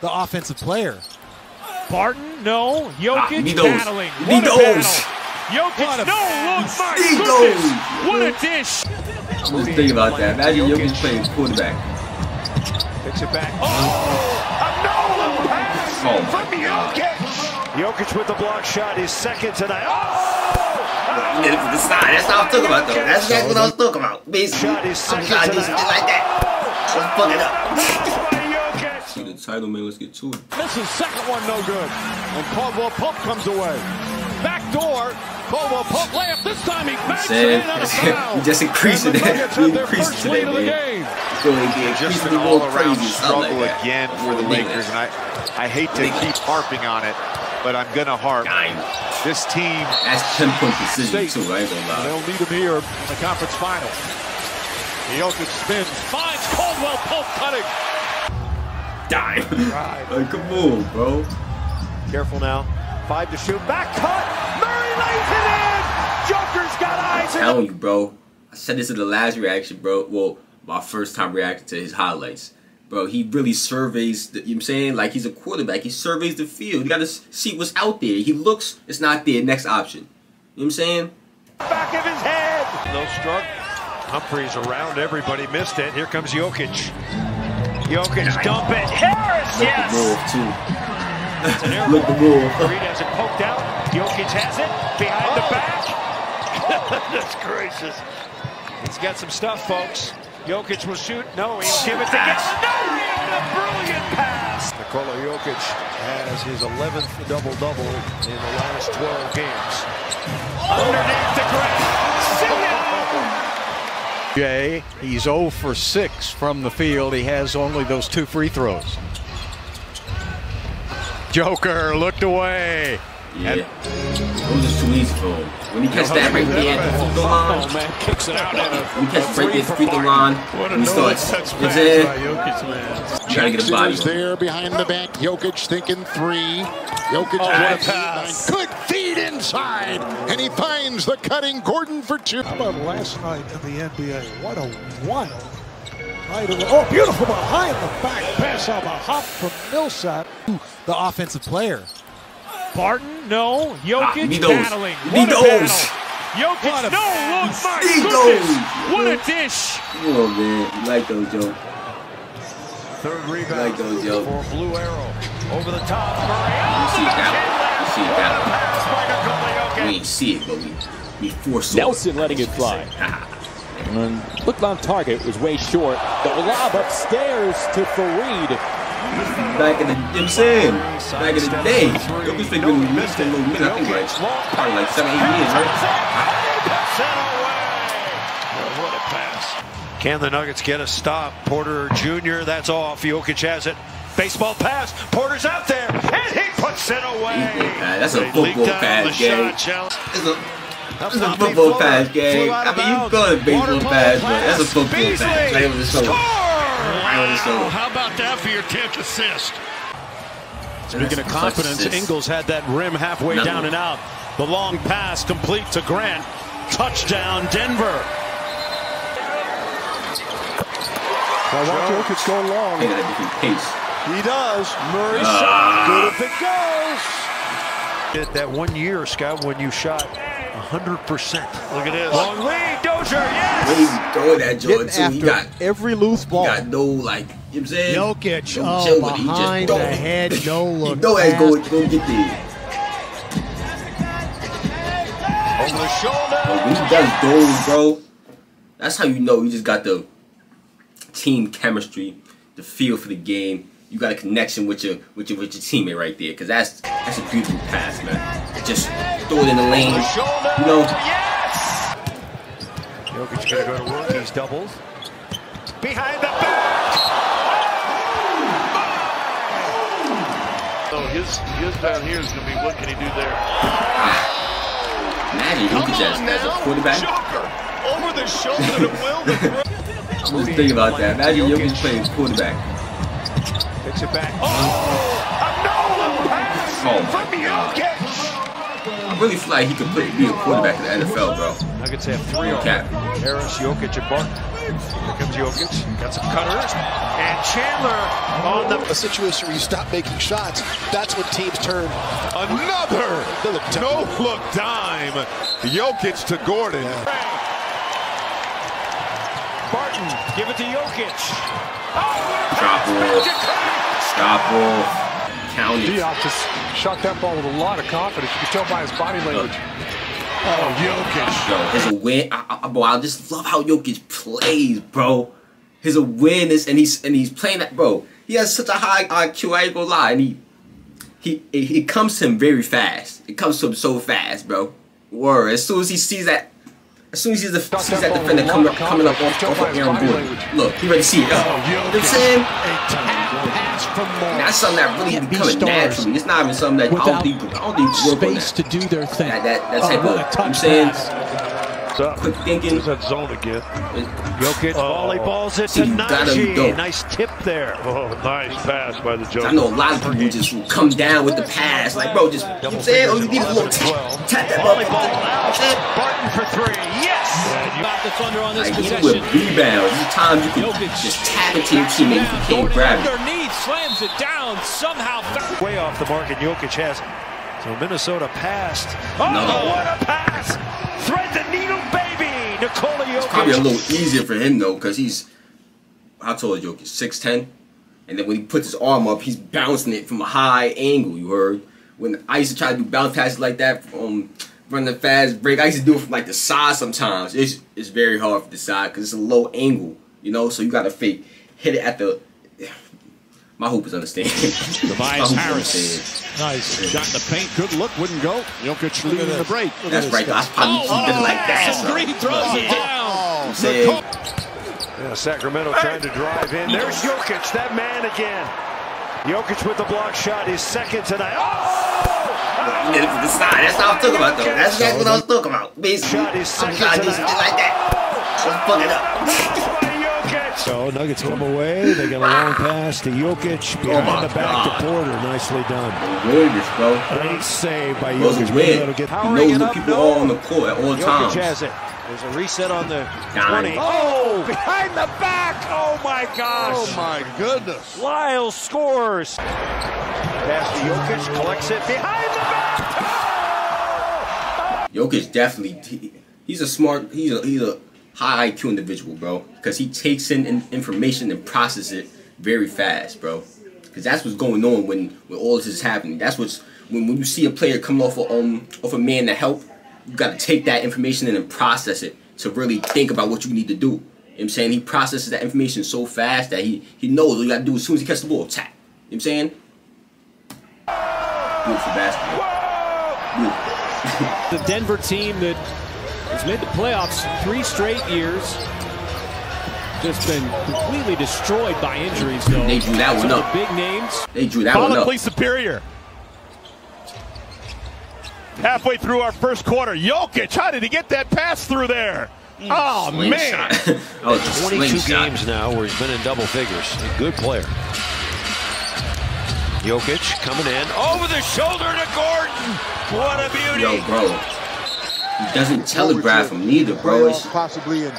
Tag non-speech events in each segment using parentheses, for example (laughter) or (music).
the offensive player. Barton, no. Ah, Jokic need those. battling. Need What a battle. Jokic, What a no. Look, my Need goodness. What a dish. I was thinking about that. Imagine Jokic playing quarterback. Picks it back. Oh, a no pass Oh, my from Jokic. Jokic with the block shot, his second tonight. Oh! You did it from the side. That's what I'm talking about, though. That's exactly what I was talking about. Basically, Shot is I'm trying to do something like that. Oh! I was fucking up. Title, man. Let's get to it. Misses second one, no good. And Caldwell Pope comes away. Back door. Caldwell Pope layup. This time he banks Said- it in out of bounds. we just increasing And the it. Nuggets We have increased first today, lead of the man. So they just increasingly an all-around crazy. struggle like again for the Lakers, and I, I hate to keep harping on it, but I'm gonna harp. Nine. This team, That's 10 point precision, State. too. I ain't gonna lie. They'll need him here in the conference final. Jokic spins, finds Caldwell Pope cutting. Dime. like, come on, bro. Careful now. Five to shoot. Back cut. Murray lays it in. Joker's got eyes in the telling you, bro. I said this in the last reaction, bro. Well, my first time reacting to his highlights. Bro, he really surveys, the, you know what I'm saying? Like, he's a quarterback. He surveys the field. You got to see what's out there. He looks, it's not there. Next option. You know what I'm saying? back of his head. No struck. Humphreys around everybody missed it. Here comes Jokic. Jokic dump it. Harris, Look yes. the move, too. It's an air Look the ball. move. Reed has it poked out. Jokic has it behind the oh. back. (laughs) That's gracious. He's got some stuff, folks. Jokic will shoot. No, he'll give it to Gallinari. And a brilliant pass. Nikola Jokic has his 11th double-double in the last 12 games. Underneath the ground. See it. (laughs) Jay, he's 0 for 6 from the field. He has only those two free throws. Joker looked away. Yeah. It was just too easy for him. When he catch that right there at the free throw line, Oh, man, kicks it out. when he catch right there at the free throw line, when he starts, you know what I'm saying? You gotta get a body is on him. there behind the back. Jokic thinking three. Jokic oh, what a drives pass. nine. Good feed inside, and he finds the cutting Gordon for two. How about last night in the NBA? What a wild night of the, Oh, beautiful behind the back pass off a hop from Millsap. The offensive player. Barton, no. Jokic Ah, battling. What need a those. battle. Jokic, What a no. Look, my Need goodness. those. What a dish. Come on, man. You like those, Joe. Third rebound like those, Joe. for Blue Arrow. Over the top. Murray You see that. You see that We Jokic. ain't see it, but we, we foresaw Nelson letting it fly. (laughs) Ah. And looked on target, was way short. The lob upstairs to Faried. Back in the, you know what I'm saying? Back in the day, Jokic been really missed a little minute, I think like, probably like seven, eight years, right? What a pass. Can the Nuggets get a stop? Porter Jr., that's off. Jokic has it. Baseball pass. Porter's out there. And he puts it away. Yeah, That's a football leaked out on pass, gang. shot. It's a, it's a football Floater pass, gang. flew out I mean, you bounds. call it a baseball Water pass, but that's a football Beasley. pass. Right over the shoulder. Right over the shoulder. How about that for your 10th assist? Speaking of confidence, Ingles had that rim halfway Nothing. down and out. The long pass complete to Grant. Touchdown, Denver. I watch Jokic go long. Playing at a different pace. He does. Murray Ah. shot. Good if it goes. At that one year, Scott, when you shot 100%. Look at this. Long lead. Dozier, yes. When he throwing that joint too, he got, every loose he ball. got no like, you know what I'm saying? Jokic, No oh, chill with. He just behind the head, (laughs) no He look. know that's pass. going go get there. Over the shoulder. But when he does those, bro, that's how you know you just got the team chemistry, the feel for the game. You got a connection with your with your with your teammate right there, cause that's that's a beautiful pass, man. Just throw it in the lane, you know. Yes. Jokic to go to work. He's doubled. Behind the back. So his, his down here is to be what can he do there? Ah, imagine Jokic as, as a quarterback. Over the shoulder to Will I was (laughs) thinking about that. Imagine Jokic playing quarterback. Picks it back. Oh, a no pass Oh from Jokic. I really feel like he could play, be a quarterback in the NFL, bro. Nuggets have three on Okay. Harris, Jokic, and Barton. Here comes Jokic. Got some cutters. And Chandler on the a situation where you stop making shots, that's when teams turn. Another no look dime. Jokic to Gordon. Barton, give it to Jokic. Drop oh, off. Stop off. Count it. Diop just shot that ball with a lot of confidence. You can tell by his body oh. language. Oh, Jokic. Yo, his aware, I, I, bro, I just love how Jokic plays, bro. His awareness and he's and he's playing that, bro. He has such a high IQ. I ain't gonna lie, and he he it, it comes to him very fast. It comes to him so fast, bro. Word. As soon as he sees that, as soon as he sees, the, sees that defender coming up, coming up off, off of Aaron Gordon, look, he ready to see it. Oh, you know what I'm saying? That's something that really Can't be becoming stars naturally. It's not even something that I don't think I don't think work on space that. to do their thing. That that, that Oh, type what of, you know what I'm saying? What's up? Quick thinking. There's that zone again. Jokic volleyballs it to you Najee. Nice tip there. Oh, nice pass by the Joker. I know a lot of people just will come down with the pass, like bro, just you know what I'm saying, oh, you need a little tap, tap that ball. Volleyball out. Barton for three. Yes. About the Thunder on this Like even possession. with rebounds, these times you can Jokic just tap into your teammate if you can't grab it. underneath, slams it down, somehow. Way off the mark, and Jokic has it. So Minnesota passed. Oh, No. what a pass! Thread the needle, baby! Nikola Jokic. Probably a little easier for him though, because he's how tall is Jokic? Six ten, and then when he puts his arm up, he's bouncing it from a high angle. You heard when I used to try to do bounce passes like that, um, run the fast break. I used to do it from like the side sometimes. It's it's very hard for the side because it's a low angle, you know. So you got to fake hit it at the. My hoop is understand. Tobias (laughs) Harris. Nice. Shot in the paint. Good look. Wouldn't go. Jokic leading the break. That's right. I probably Oh, keep it like oh, that. oh, son. Green throws it oh. down. I'm Yeah, Sacramento trying to drive in. There's Jokic, that man again. Jokic with the block shot, his second tonight. Oh! you did it from the. That's what I'm talking about, though. That's exactly what I was talking about. Basically, Shot is I'm second trying tonight. like that. Oh! I was fucking up. By So Nuggets come away. They get a long pass to Jokic behind oh my the back God. to Porter. Nicely done. Weirdness, bro. Great save by Bro's Jokic. weird. Able to get He Powering knows it the up, people no. all on the court at all Jokic times. has it. There's a reset on the Dime. 20. Oh, behind the back. Oh, my gosh. Oh my goodness. Lyle scores. Pass to Jokic, collects it behind the back. Oh! Jokic definitely, he, he's a smart, he's a, he's a high IQ individual, bro. Because he takes in, in information and processes it very fast, bro. Because that's what's going on when, when all this is happening. That's what's when, when you see a player coming off of um off a man to help, you got to take that information in and process it to really think about what you need to do. You know what I'm saying? He processes that information so fast that he he knows what you got to do as soon as he catches the ball, tap. You know what I'm saying? Beautiful basketball. Beautiful. (laughs) The Denver team that has made the playoffs three straight years. Just been completely destroyed by injuries, though. They drew that one Some of up. big names. They drew that one up. Superior. Halfway through our first quarter, Jokic, how did he get that pass through there? Oh, man. shot. (laughs) that was a 22 slingshot. games now where he's been in double figures. A good player. Jokic coming in. Over the shoulder to Gordon. What a beauty. Yo, bro. He doesn't telegraph him neither, bro. It's, possibly and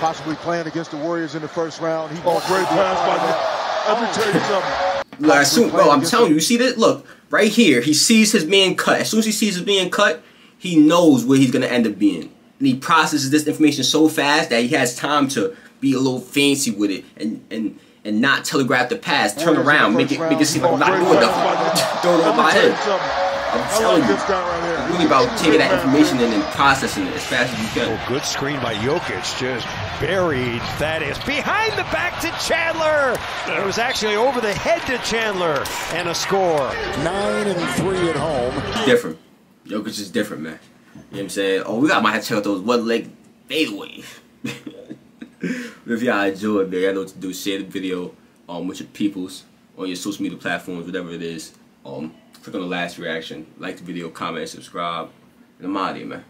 possibly playing against the Warriors in the first round. He Oh, great pass by the. Let me tell you (laughs) something. like, soon, bro, I'm telling you, you see this? Look, right here, he sees his man cut. As soon as he sees his man cut, he knows where he's gonna end up being. And he processes this information so fast that he has time to be a little fancy with it and and and not telegraph the pass, turn around, make it make it seem like I'm not Oh, doing great nothing. pass by Throw (laughs) it Let over my head. Something. I'm telling like you. right. It's really about taking that information and then processing it as fast as you can. Oh, good screen by Jokic. Just buried. That is behind the back to Chandler. It was actually over the head to Chandler. And a score. Nine and three at home. different. Jokic is different, man. You know what I'm saying? Oh, we got might have to check out those one leg fadeaway. (laughs) if y'all enjoyed, man, I know what to do. Share the video um, with your peoples on your social media platforms, whatever it is. Um, click on the last reaction, like the video, comment, subscribe, and I'm out of here, man.